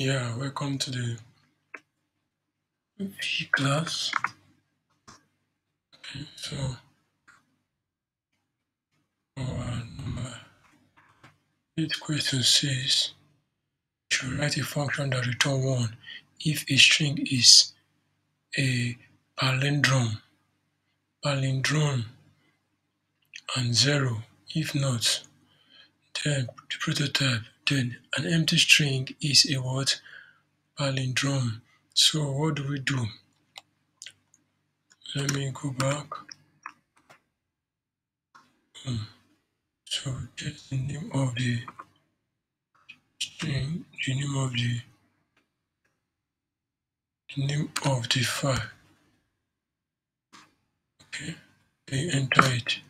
Yeah, welcome to the V class. Okay, so our number eight question says should write a function that return one if a string is a palindrome palindrome and zero if not then the prototype then an empty string is a what? Palindrome. So what do we do? Let me go back. Hmm. so get the name of the string the name of the the name of the file. Okay. They enter it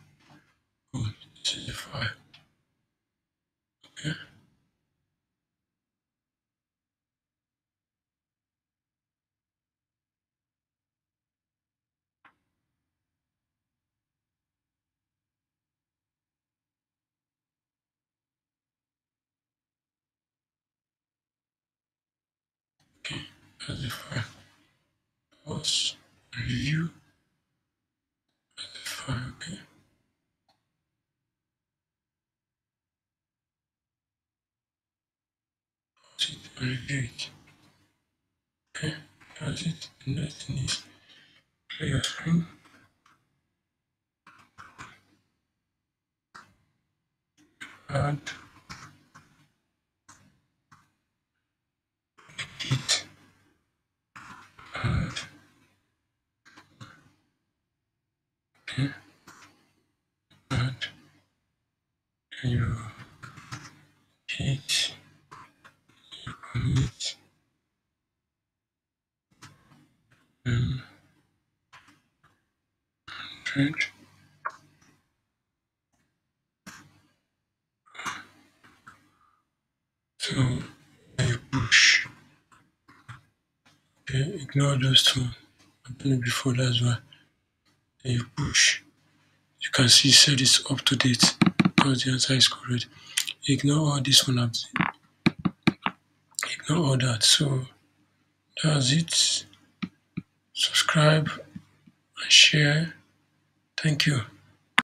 As if I was and the file game. Pause it to review. Okay, pause it. The next thing okay hit you commit um, hundred so you push okay ignore those two. It before that's why then you push. You can see set is up to date. Because the answer is correct ignore all this one. Ignore all that. So that's it. Subscribe and share. Thank you